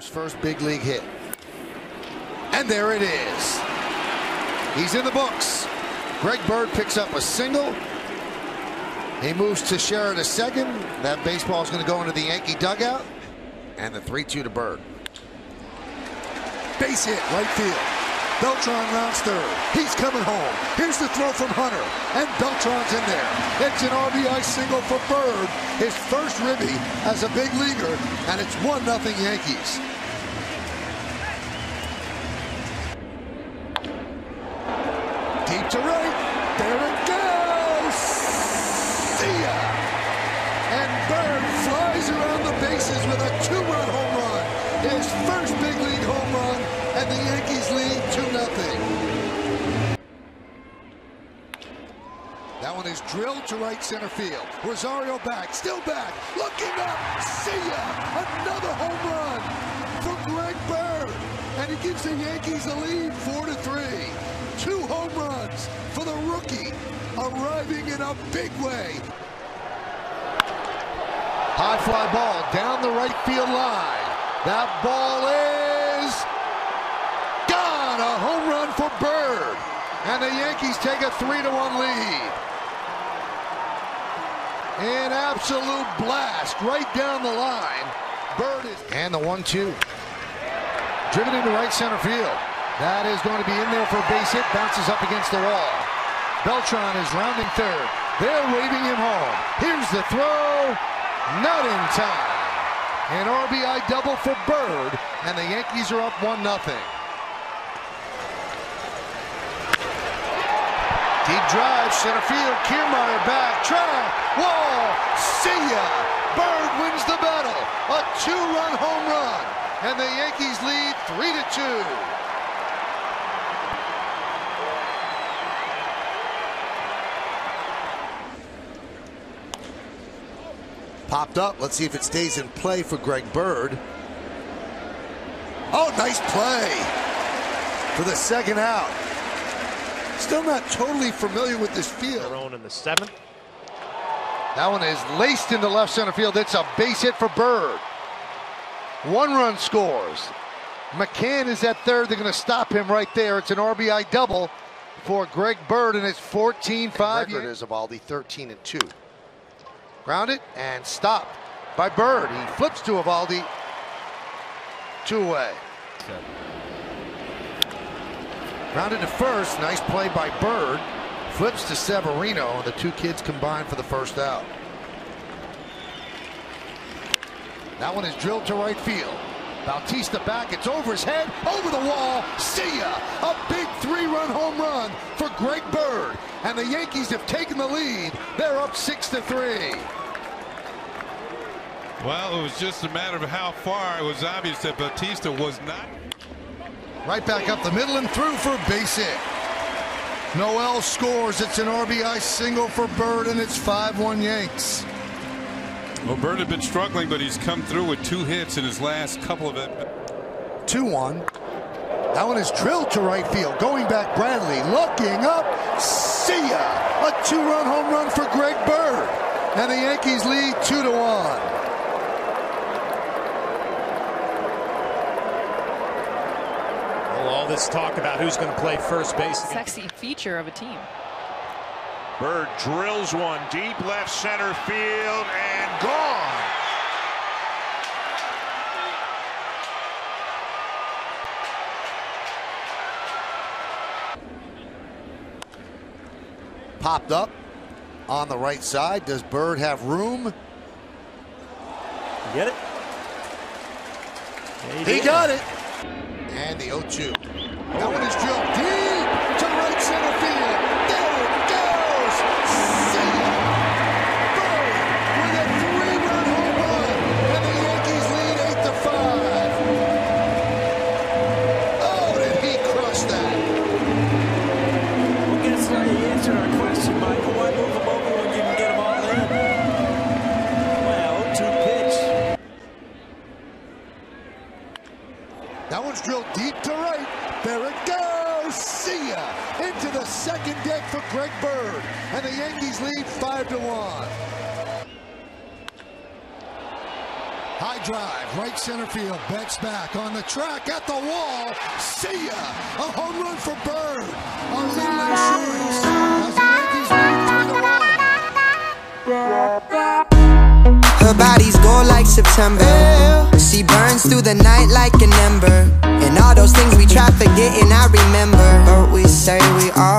his first big league hit. And there it is. He's in the books. Greg Bird picks up a single. He moves to Sherrod a second. That baseball is going to go into the Yankee dugout. And the 3-2 to Bird. Base hit, right field. Beltran rounds third. Coming home. Here's the throw from Hunter. And Beltran's in there. It's an RBI single for Bird. His first ribby as a big leaguer. And it's 1-0 Yankees. Deep to right. There it goes. See ya. And Bird flies around the bases with a two-run home run. His first big league home run, and the Yankees lead 2-0. That one is drilled to right center field. Rosario back, still back, looking up. See ya! Another home run for Greg Bird. And he gives the Yankees a lead 4 to 3. Two home runs for the rookie, arriving in a big way. High fly ball down the right field line. That ball is gone. A home run for Bird. And the Yankees take a 3 to 1 lead. An absolute blast right down the line. Bird is. And the 1 2. Driven into right center field. That is going to be in there for a base hit. Bounces up against the wall. Beltran is rounding third. They're waving him home. Here's the throw. Not in time. An RBI double for Bird, and the Yankees are up 1 Deep drive, center field. Kiermaier back. Try. Wall. See ya. Bird wins the battle. A two-run home run. And the Yankees lead 3 to 2. Popped up. Let's see if it stays in play for Greg Bird. Oh, nice play for the second out. Still not totally familiar with this field. Their in the seventh. That one is laced into left center field. It's a base hit for Bird. One run scores. McCann is at third. They're going to stop him right there. It's an RBI double for Greg Bird, and it's 14 5. Record is Eovaldi 13 and 2. Grounded and stopped by Bird. He flips to Eovaldi. Two away. Grounded to first. Nice play by Bird. Flips to Severino. And the two kids combined for the first out. That one is drilled to right field. Bautista back. It's over his head. Over the wall. See ya. A big three-run home run for Greg Bird. And the Yankees have taken the lead. They're up six to three. Well, it was just a matter of how far. It was obvious that Bautista was not. Right back up the middle and through for base hit. Noel scores. It's an RBI single for Bird, and it's 5-1 Yanks. Well, Bird had been struggling, but he's come through with two hits in his last couple of it. 2-1. That one is drilled to right field. Going back, Bradley looking up. See ya! A two-run home run for Greg Bird. And the Yankees lead 2 to 1. all this talk about who's going to play first base. Sexy feature of a team. Bird drills one deep left center field and gone. Popped up on the right side. Does Bird have room? Get it? Yeah, he, he got it. And the 0-2. That one is drilled One's drilled deep to right. There it goes. See ya. Into the second deck for Greg Bird. And the Yankees lead 5 to 1. High drive, right center field. Betts back on the track at the wall. See ya! A home run for Bird. Wall. Her body's gold like September. She burns through the night like an ember. And all those things we try forgetting, I remember. But we say we all